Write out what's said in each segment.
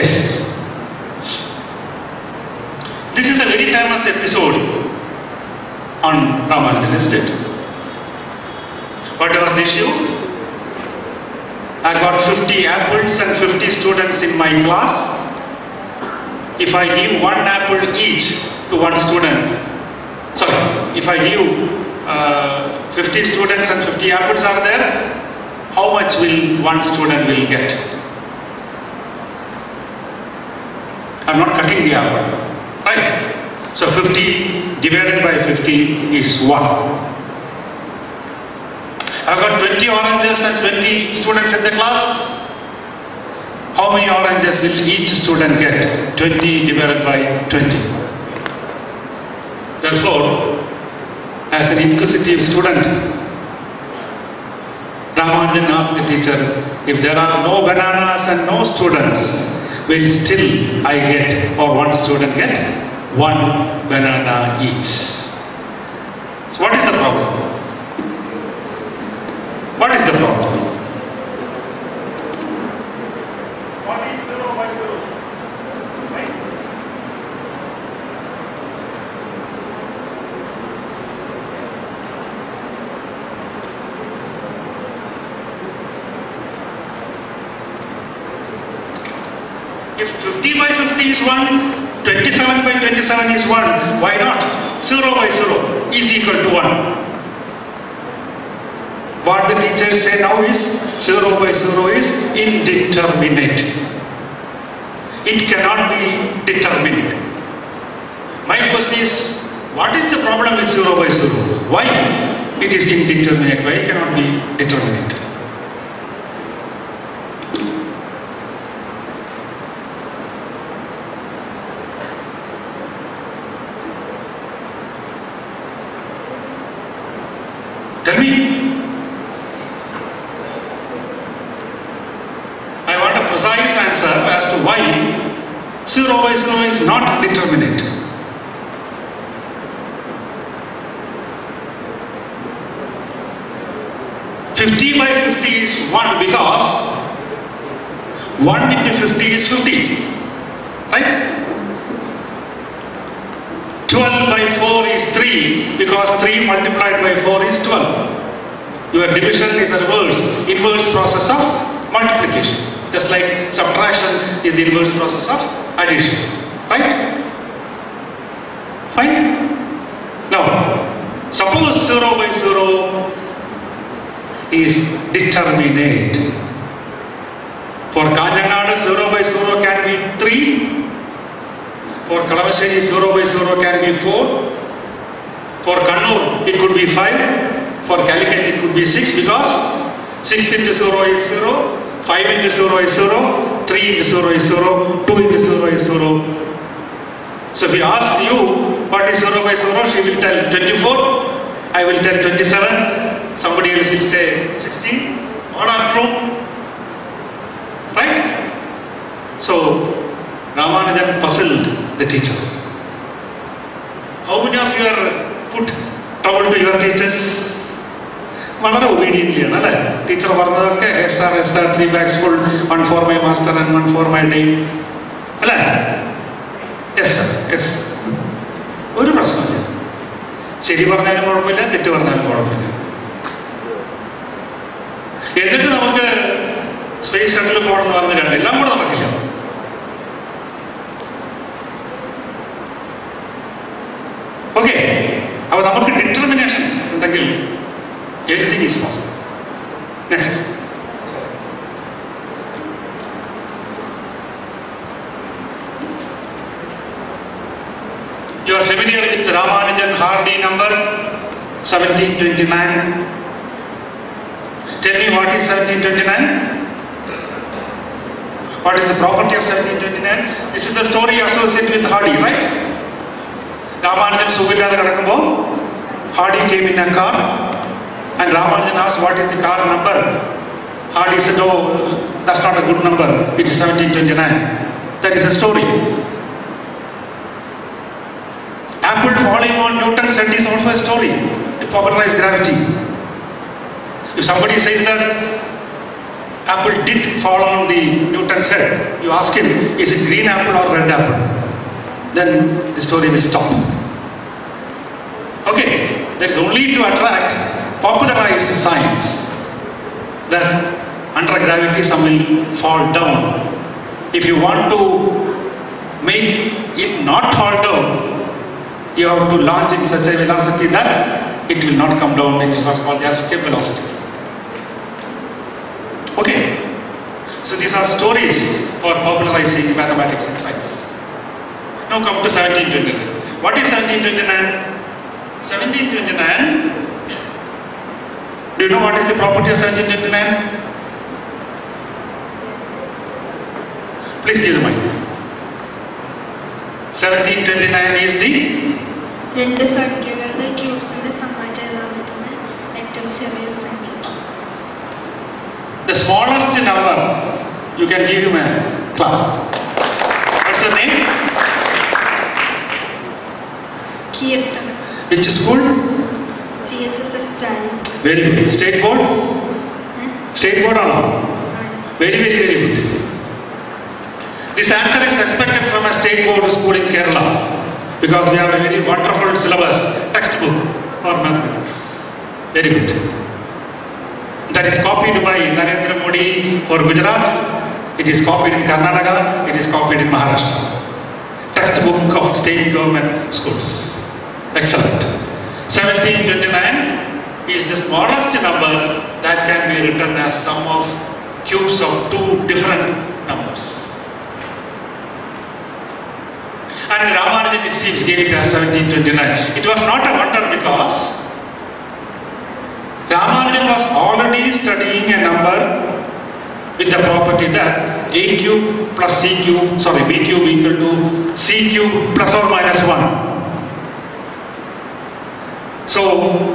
Yes. This is a very famous episode on Ramanujan, isn't it? What was the issue? I got 50 apples and 50 students in my class. If I give one apple each to one student, sorry, if I give uh, 50 students and 50 apples are there, how much will one student will get? I'm not cutting the apple, right? So 50 divided by 50 is 1. I've got 20 oranges and 20 students in the class. How many oranges will each student get? 20 divided by 20. Therefore, as an inquisitive student, Ramanujan asked the teacher, if there are no bananas and no students, will still I get or one student get one banana each. So what is the problem? What is the problem? What is zero by zero? Right? If 50 by 50 is 1, 27 by 27 is 1, why 0 by 0 is equal to 1. What the teachers say now is 0 by 0 is indeterminate. It cannot be determined. My question is, what is the problem with 0 by 0? Why it is indeterminate? Why it cannot be determinate? Tell me. I want a precise answer as to why 0 by 0 is not determinate. Fifty by fifty is one because one into fifty is fifty, right? 12 by 4 is 3 because 3 multiplied by 4 is 12. Your division is a reverse, inverse process of multiplication. Just like subtraction is the inverse process of addition. Right? Fine? Now, suppose 0 by 0 is determinate. For Kajanada, 0 by 0 can be 3 for Kalavasheni 0 by 0 can be 4. For Kannur it could be 5. For Calicut it could be 6 because 6 into 0 is 0, 5 into 0 is 0, 3 into 0 is 0, 2 into 0 is 0. So if we ask you what is 0 by 0, she will tell 24, I will tell 27, somebody else will say 16. All are true. Right? So Ramanujan puzzled the teacher. How many of you are put trouble to your teachers? വളരെ ഒബീഡിയൻ്റ്ലി ആണ് അല്ലേ teacher പറഞ്ഞതൊക്കെ S R S R three bags full one for my master and one for my name അല്ലേ yes sir yes ഒരു പ്രശ്നമില്ല. ശരി പറഞ്ഞാലും കുഴപ്പമില്ല തെറ്റ് പറഞ്ഞാലും കുഴപ്പമില്ല. എന്നിട്ട് നമുക്ക് സ്പേസ് ഷട്ടിൽ പോകണമെന്ന് പറഞ്ഞിട്ടുണ്ട് എല്ലാം കൂടെ നടക്കില്ല. ഓക്കെ അപ്പൊ നമുക്ക് ഡിറ്റർമിനേഷൻ ഉണ്ടെങ്കിൽ anything is possible next Number 1729. Tell me what is 1729? What is the property of 1729? This is the story associated with Hardy, right? Ramanujan Subirada Kadakambo, Hardy came in a car and Ramanujan asked what is the car number? Hardy said, oh, that's not a good number, it is 1729. That is a story. Falling on Newton's head is also a story to popularize gravity. If somebody says that apple did fall on the Newton's head, you ask him, is it green apple or red apple? Then the story will stop. Okay, that's only to attract, popularize science. That under gravity some will fall down. If you want to make it not fall down, you have to launch in such a velocity that it will not come down. It's what's called escape velocity. Okay, so these are stories for popularizing mathematics and science. Now come to 1729. What is 1729? 1729. Do you know what is the property of 1729? Please give the mic. 1729 is the രണ്ട് സംഖ്യകളുടെ ക്യൂബ്സിന്റെ സമ്മാറ്റം എഴുതാൻ പറ്റുന്ന ഏറ്റവും ചെറിയ സംഖ്യ the smallest number. You can give him a clap. What's the name? കീർത്തനം Which school? G H S S Chaly Very good. State board? State board or not? Very, very, very good. This answer is expected from a state board school in Kerala because we have a very wonderful syllabus, textbook for mathematics. Very good. That is copied by Narendra Modi for Gujarat. It is copied in Karnataka. It is copied in Maharashtra. Textbook of state government schools. Excellent. 1729 is the smallest number that can be written as sum of cubes of two different numbers. And Ramanujan, it seems, gave it as 1729. It was not a wonder because Ramanujan was already studying a number with the property that a cube plus c cube, sorry, b cube equal to c cube plus or minus 1. So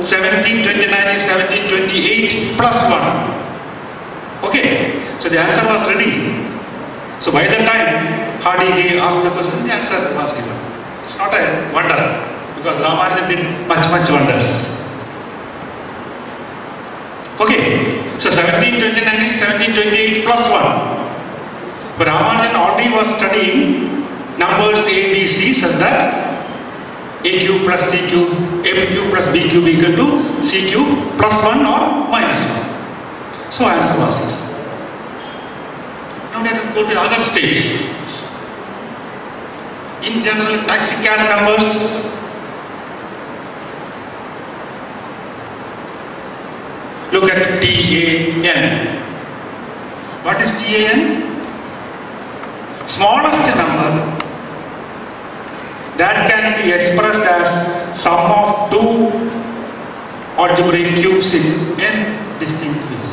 1729 is 1728 plus 1. Okay, so the answer was ready. So by the time Hardy asked the question, the answer was given. It's not a wonder because Ramanujan did much, much wonders. Okay, so 1729 is 1728 plus 1. But Ramanujan already was studying numbers A, B, C such that AQ plus CQ, cube plus BQ equal to CQ plus 1 or minus 1. So answer was 6. Let us go to other state. In general, taxi cab numbers look at TAN. What is TAN? Smallest number that can be expressed as sum of two algebraic cubes in n distinct ways.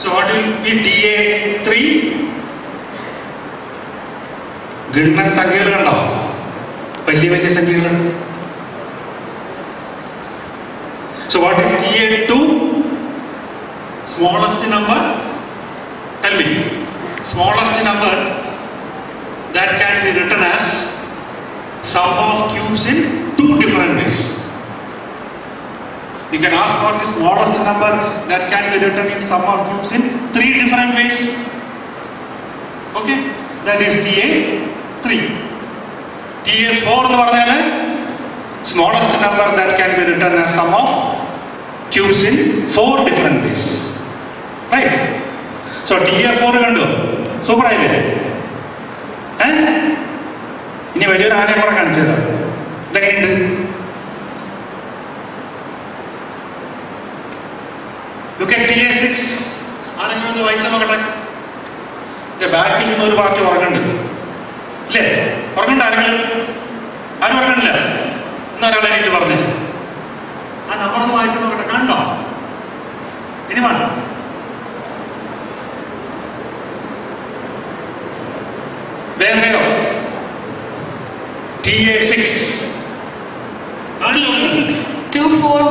So what will be TA3? ഗണ്ണൻ സംഖ്യകൾ കണ്ടോ വലിയ വലിയ സംഖ്യകൾ So what is TA2? Smallest number? Tell me. Smallest number that can be written as sum of cubes in two different ways. You can ask for this smallest number that can be written in sum of cubes in three different ways. Okay, that is TA3. TA4 എന്ന് പറഞ്ഞാൽ smallest number that can be written as sum of cubes in four different ways. Right? So TA4 കണ്ടു super ആയില്ലേ ഏ ഇനി വലിയൊരു ആനയെ കൂടെ കാണിച്ചു തരാം ഇതെങ്ങനെയുണ്ട് ലുക്ക് അറ്റ് TA6 ആരെങ്കിലും ഒന്ന് വായിച്ചാൽ നോക്കട്ടെ? ഇതിന്റെ ബാക്കിൽ നിന്ന് ഒരു പാർട്ടി ഉറങ്ങുന്നുണ്ട്. ഇല്ലേ? ഉറങ്ങണ്ട ആരെങ്കിലും? ആരും ഉറങ്ങണില്ല ഇന്ന് ഒരാളെ എനിക്ക് പറഞ്ഞേ. ആ നമ്പർ ഒന്ന് വായിച്ചു നോക്കട്ടെ. കണ്ടോ? ഇനി വേണം വേണ്ടയോ T A six T A six TA6 2415331958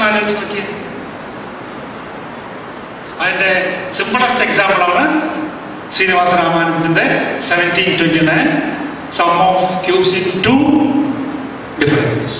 and ten ഒന്ന് ആലോചിച്ച് നോക്കിയേ അതിന്റെ സിമ്പിളസ്റ്റ് എക്സാമ്പിൾ ആണ് Srinivasa രാമാനന്ദന്റെ seventeen twenty nine sum of cubes in to different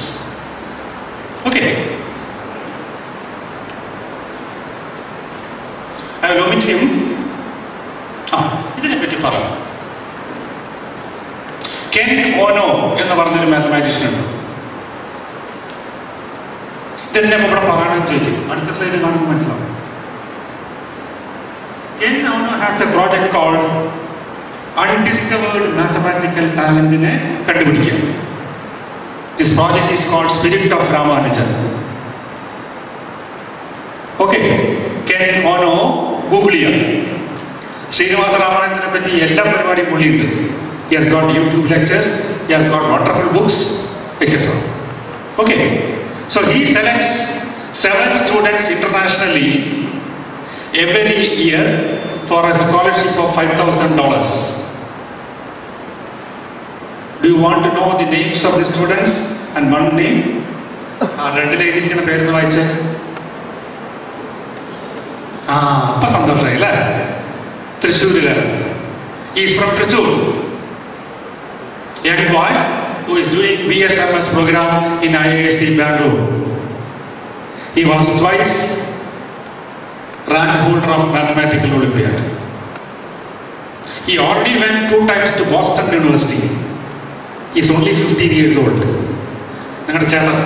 ഇതെന്നെ ഇവിടെ പറയാൻ ചോദിക്കും അടുത്ത സ്ലൈഡ് കാണുമ്പോൾ മനസ്സിലാവും Ken Ono has a project called undiscovered mathematical ടാലന്റിനെ കണ്ടുപിടിക്കുക this project is called spirit of Ramanujan okay Ken Ono Google ചെയ്യാം ശ്രീനിവാസ രാമാനന്ദനെ പറ്റി എല്ലാ പരിപാടിയും പുള്ളിയുണ്ട് he has got YouTube lectures he has got wonderful books etcetera okay so he selects seven students internationally every year for a scholarship of $5,000. Do you want to know the names of the students and one name? ആ രണ്ടിൽ എഴുതിയിരിക്കുന്ന പേരെന്ന് വായിച്ചേ ആ അപ്പൊ സന്തോഷമായി അല്ലേ തൃശ്ശൂരിലാണ് is from Thrissur young boy who is doing BSMS program in IISc Bangalore. He was twice rank holder of mathematical Olympiad. He already went two times to Boston University. He is only 15 years old. നിങ്ങളുടെ ചേട്ടൻ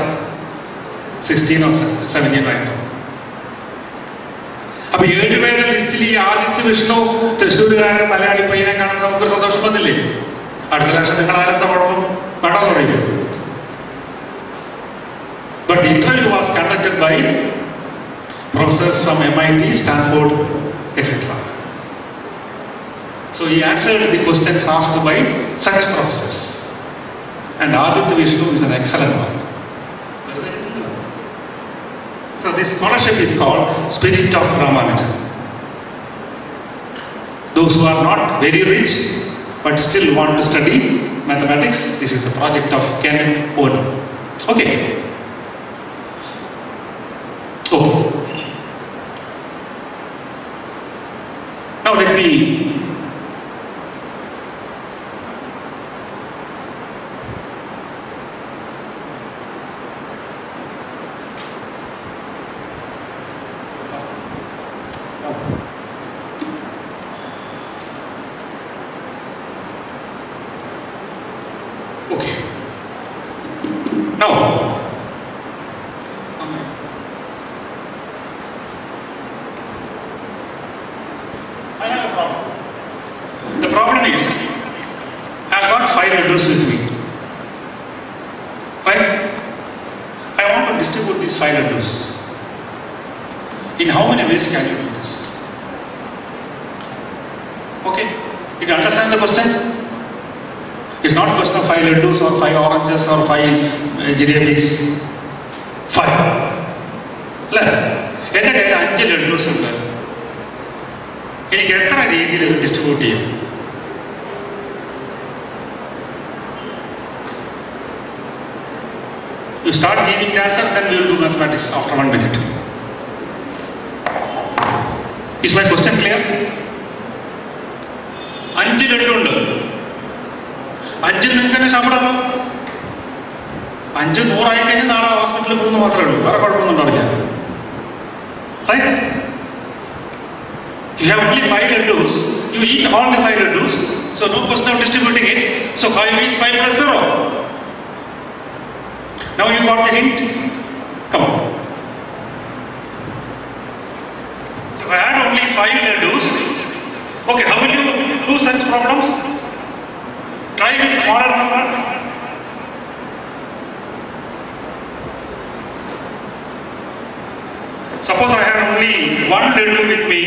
സിക്സ്റ്റീനോ സെവൻറ്റീനോ ആയിട്ടോ അപ്പൊ ഏഴുപേരുടെ ലിസ്റ്റിൽ ഈ ആദിത്യ വിഷ്ണു തൃശ്ശൂരുകാരൻ മലയാളി പയ്യനെ കാണുമ്പോൾ നമുക്ക് സന്തോഷം വന്നില്ലേ അടുത്ത ലക്ഷം നിങ്ങൾ ആരെന്താ കുഴപ്പം But the interview was conducted by professors from MIT, Stanford, etc. So he answered the questions asked by such professors. And Aditya Vishnu is an excellent one. So this scholarship is called Spirit of Ramanujan. Those who are not very rich but still want to study mathematics, this is the project of Ken Ono. Okay. Oh. Now let me Okay. Now, I അഞ്ച് ലഡുണ്ട് അഞ്ചിൽ നിങ്ങൾക്ക് തന്നെ ശമ്പളമല്ലോ അഞ്ച് നൂറായി കഴിഞ്ഞാൽ നാളെ ഹോസ്പിറ്റലിൽ പോകുന്ന മാത്രമേ ഉള്ളൂ വേറെ കുഴപ്പമൊന്നും ഉണ്ടാവില്ല right You have only five laddus. You eat all the five laddus. So no question of distributing it. So five is five plus zero. Now you got the hint. Come on. So if I had only five laddus, okay, how will you do such problems? Try with smaller number. Suppose I have only one laddu with me,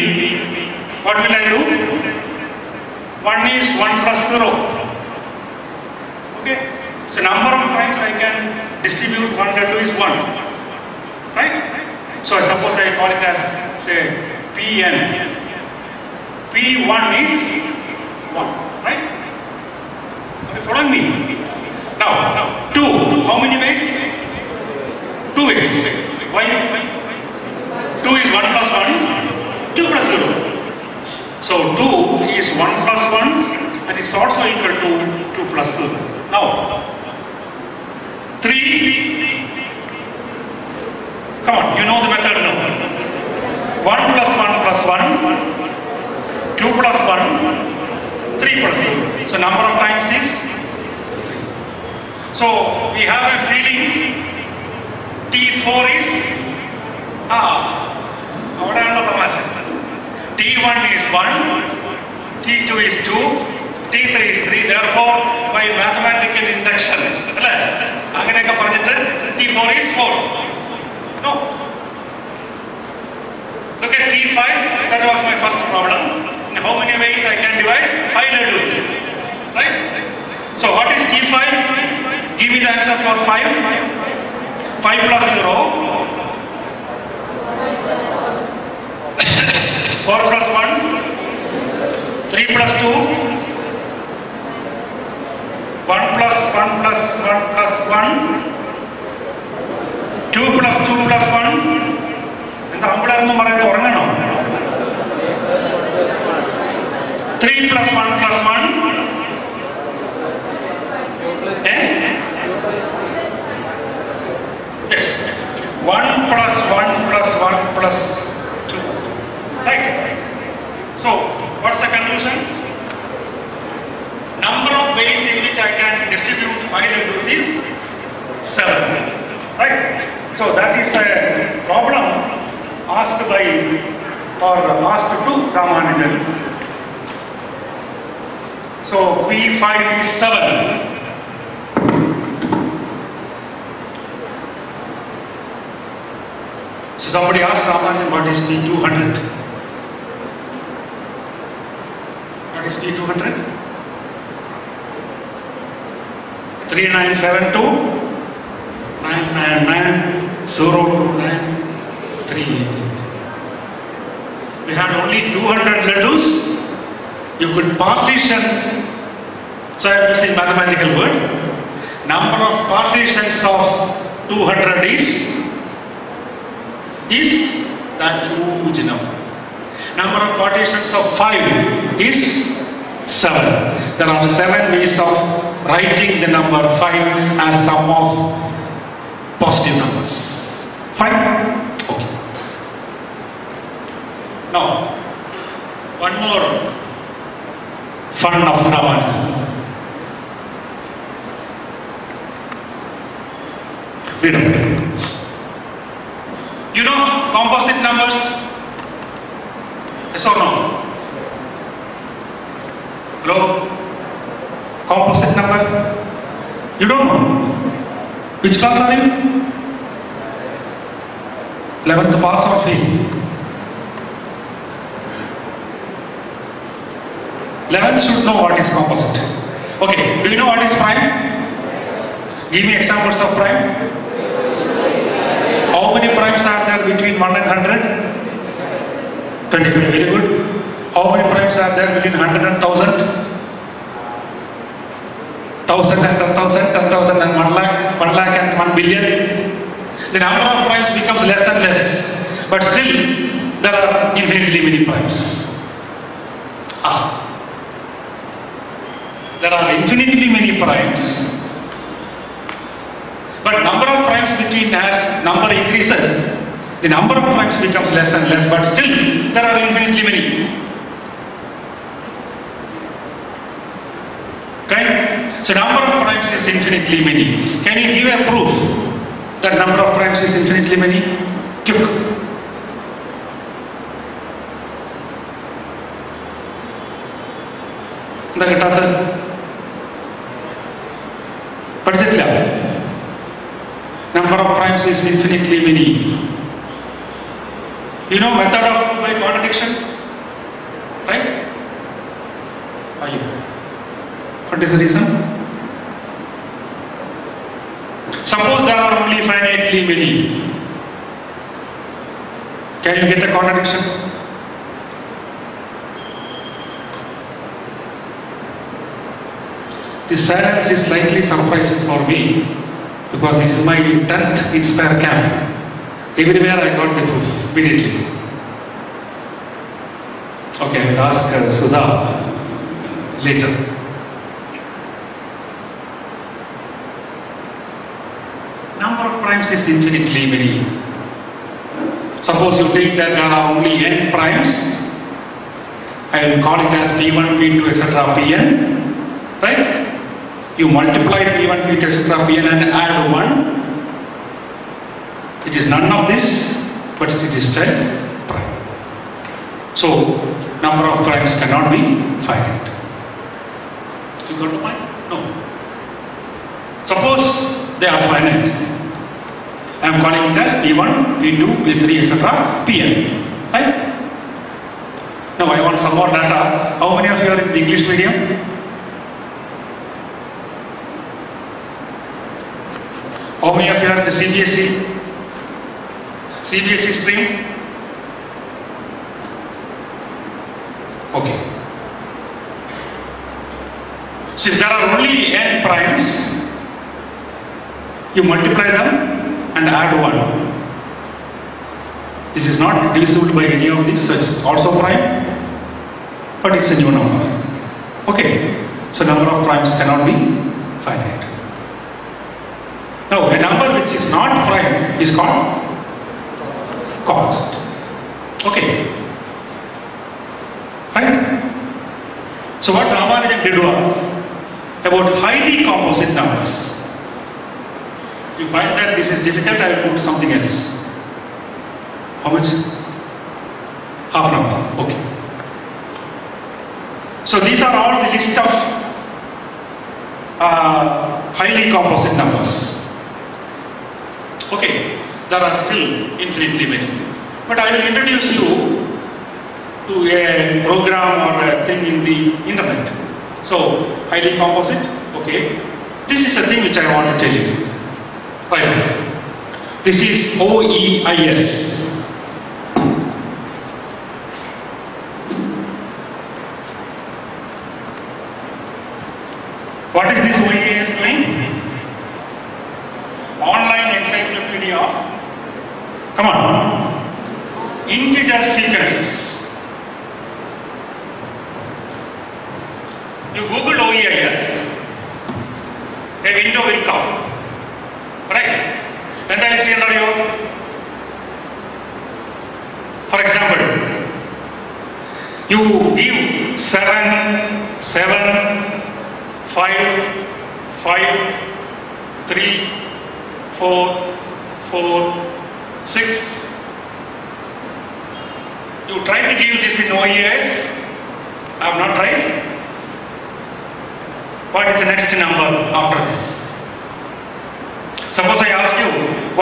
what will I do? One is one plus zero. Okay? So number of times I can distribute 1 to 2 is 1. Right? So I suppose I call it as say Pn. P1 is 1. Me? Now, 2. How many ways? 2 ways. Why? 2 is 1 plus 1, 2 plus 0. So 2 is 1 plus 1 and it's also equal to 2 plus 0. Now, 3, come on, you know the method now. 1 plus 1 plus 1, 2 plus 1, 3 plus 0. So number of times is So we have a feeling T4 is ah അവിടെയാണല്ലോ തമാശ T1 is 1, T2 is 2, T3 is 3. Therefore, by mathematical induction, അല്ലേ അങ്ങനെയൊക്കെ പറഞ്ഞിട്ട് T4 is 4. No. Look at T5, that was my first problem. In how many ways I can divide? 5 laddus. Right? So what is T5? Give me the answer for 5. 5 plus 0. 4 plus 1. 3 plus 2. 1 plus 1 plus 1 plus 1. 2 plus 2 plus 1. എന്താ അമ്പിളായിരുന്നു പറയുന്നത് ഉറങ്ങണോ 3 plus 1 plus 1 1 plus 1 plus 1 plus 2. Right? So, what's the conclusion? Number of ways in which I can distribute 5 labels is 7. Right? So, that is a problem asked by or asked to Ramanujan. So, P5 is 7. So somebody asked Ramanujan what is P200? What is P200? 3972 We had only 200 laddus. You could partition, so I am using mathematical word. Number of partitions of 200 is, is that huge number. Number of partitions of 5 is 7. There are 7 ways of writing the number 5 as sum of positive numbers. Fine? Okay. Now, one more fun of Ramanujan. Read out. You know composite numbers? Yes or no? Hello? Composite number? You don't know? Which class are you? 11th pass or fail? 11th should know what is composite. Okay, do you know what is prime? Give me examples of prime. How many primes are there between 1 and 100? 25, very good. How many primes are there between 100 and 1000? 1000 and 10,000, 10,000 and 1 lakh, 1 lakh and 1 billion. The number of primes becomes less and less. But still, there are infinitely many primes. Ah. There are infinitely many primes. between as number increases, the number of tracks becomes less and less, but still there are infinitely many. Okay? So number of primes is infinitely many. Can you give a proof that number of primes is infinitely many? Quick. The number of primes is infinitely many. You know method of by contradiction? Right? Are you? What is the reason? Suppose there are only finitely many. Can you get a contradiction? This silence is slightly surprising for me because this is my 10th Inspire camp. Everywhere I got the proof immediately. Okay, I will ask uh, Sudha later. Number of primes is infinitely many. Suppose you take that there are only n primes. I will call it as p1, p2, etc. pn. Right? You multiply p1, p2, etc. pn and add 1. It is none of this, but it is still prime. So, number of primes cannot be finite. You got the point? No. Suppose they are finite. I am calling it as P1, P2, P3, etc. Pn. Right? Now I want some more data. How many of you are in the English medium? How many of you are in the CBSE? CBSE stream? Okay. Since there are only n primes, you multiply them and add 1. This is not divisible by any of these, so it's also prime, but it's a new number. Okay, so number of primes cannot be finite. Now, a number which is not prime is called constant. Okay, right? So what Ramanujan did was about highly composite numbers. You find that this is difficult, I will go to something else. How much? Half an hour. Okay. So these are all the list of uh, highly composite numbers. Okay, there are still infinitely many. But I will introduce you to a program or a thing in the internet. So, highly composite, okay. This is a thing which I want to tell you. Right. This is OEIS. What is this OEIS doing? Online encyclopedia of, come on, integer sequences. You Google OEIS, a window will come. Right? And then scenario. For example, you give seven, seven, five, five, three, four, four, six. You try to give this in OEIS. I have not tried. What is the next number after this? Suppose I ask you,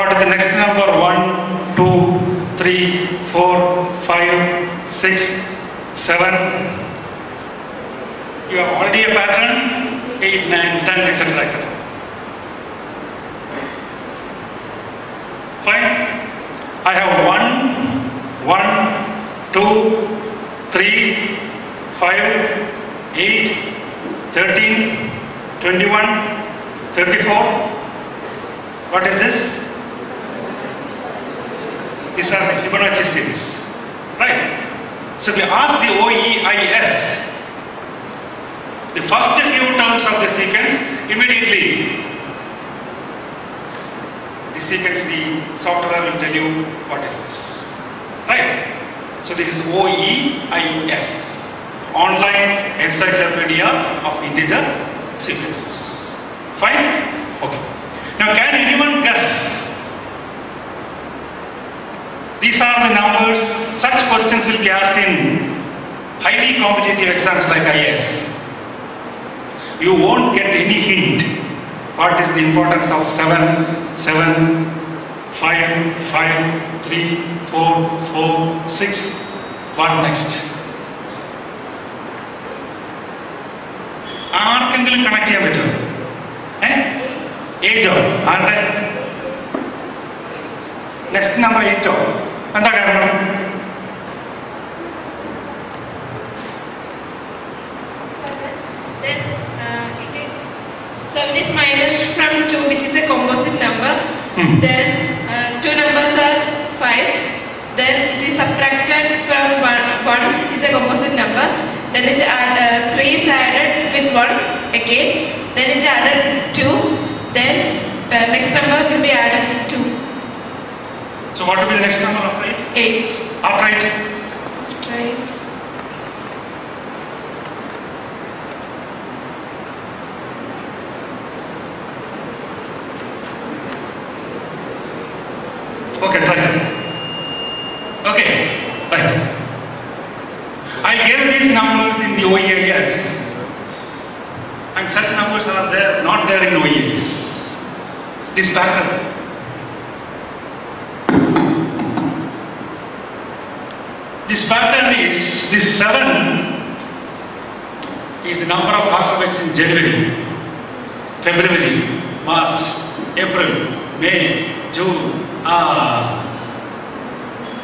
is number? 1, 2, 3, 4, 5, 6, 7. You have already a pattern, 8, 9, 10, etc. etc. Fine. I have 1, 1, 2, 3, 5, 8, 13, 21, 34. What is this? These are the Fibonacci series. Right? So we ask the OEIS, the first few terms of the sequence, immediately the sequence, the software will tell you what is this. Right? So this is OEIS, Online Encyclopedia of Integer Sequences. Fine? Okay. Now can anyone guess? These are the numbers, such questions will be asked in highly competitive exams like IAS. You won't get any hint what is the importance of 7, 7, 5, 5, 3, 4, 4, 6, what next? ആർക്കെങ്കിലും connect ചെയ്യാൻ പറ്റുമോ? ഏ? ഏജോ? ആരുടെ? Next number എയ്റ്റോ എന്താ കാരണം Then uh, it is 7 is minus from 2 which is a composite number. Hmm. Then uh, two numbers are 5. Then it is subtracted from 1, one which is a composite number. Then it add, uh, 3 is added with 1 again. Then it is added 2. Then uh, next number will be added 2. So what will be the next number after it? 8. After it? Right. Okay, try. Okay, right. I gave these numbers in the OEIS, and such numbers are there, not there in OEIS. This pattern. This pattern is this seven is the number of alphabets in January, February, March, April, May, June. Ah,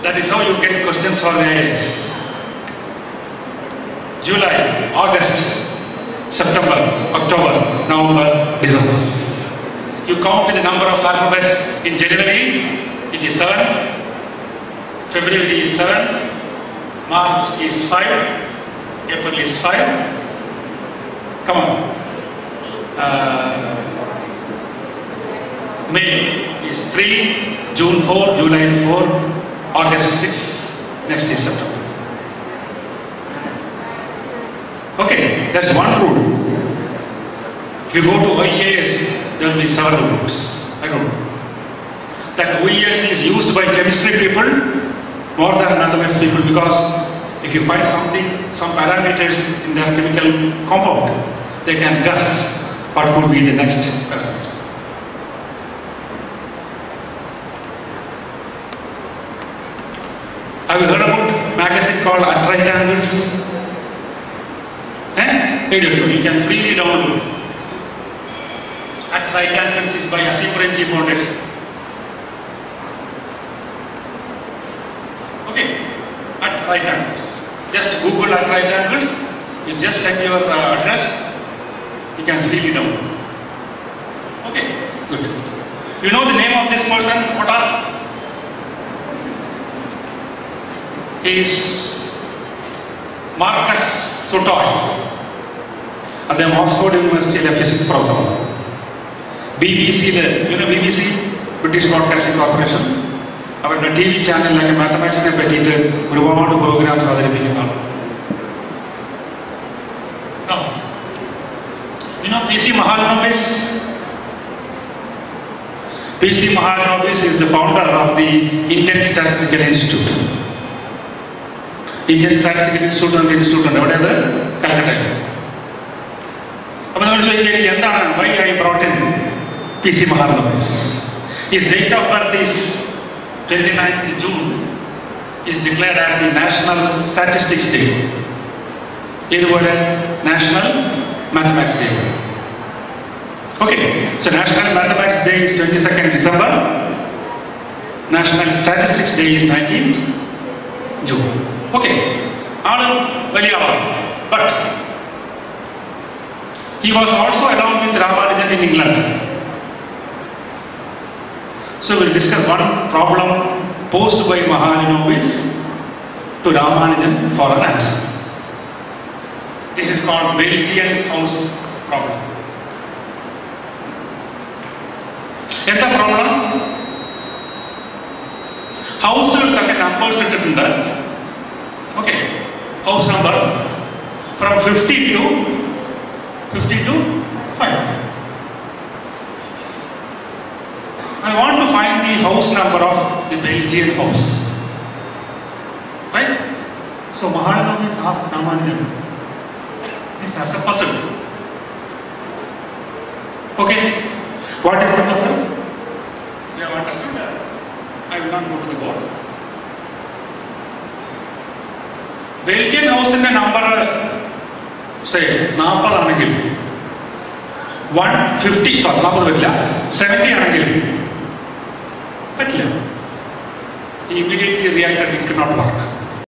that is how you get questions for the IAS. July, August, September, October, November, December. You count the number of alphabets in January, it is 7, February is 7, March is 5, April is 5. Come on. Uh, May is 3, June 4, July 4, August 6, next is September. Okay, that's one rule. If you go to OEIS, there will be several rules. I don't know. That OEIS is used by chemistry people more than mathematics people because if you find something, some parameters in their chemical compound, they can guess what could be the next parameter. Have you heard about magazine called At Right Angles? Eh? You can freely download. At Right Angles is by Azim Premji Foundation. Okay, at right angles. Just Google at right angles. You just send your uh, address. You can freely download. Okay, good. You know the name of this person? What are? Is Marcus du Sautoy. at the Oxford University a physics professor. BBC, the, you know BBC, British Broadcasting Corporation, അവരുടെ T V ചാനലിലൊക്കെ മാത്തമാറ്റിക്സിനെ പറ്റിയിട്ട് ഒരുപാട് programmes അവതരിപ്പിക്കുന്നതാണ് Now, you know PC Mahalanobis? PC Mahalanobis is the founder of the Indian Statistical Institute. Indian Statistical Institute and institute ഉണ്ട് എവിടെയത് കൽക്കട്ടയിൽ അപ്പൊ നമ്മൾ ചോദിക്കുക എന്താണ് why I brought in P C Mahalanobis his date of birth is 29th June is declared as the National Statistics Day. It இதுவோட National Mathematics Day. Okay, so National Mathematics Day is 22nd December. National Statistics Day is 19th June. Okay, Adam வெளியாவார். But he was also along with Ramanujan in England. So we'll discuss one problem posed by Mahalanobis to Ramanujan for an answer. This is called Belgian's house problem. എന്താ problem ഹൗസുകൾക്കൊക്കെ numbers ഇട്ടിട്ടുണ്ട് okay house number from fifty to 50 to the house number of the Belgian house. Right? So Mahalanobis asked Ramanujan this as a puzzle. Okay, what is the puzzle? We have understood that. I will not go to the board. Belgian house in the number say നാൽപ്പതാണെങ്കിൽ one fifty sorry നാൽപ്പത് പറ്റില്ല seventy ആണെങ്കിൽ level. He immediately reacted, it cannot work.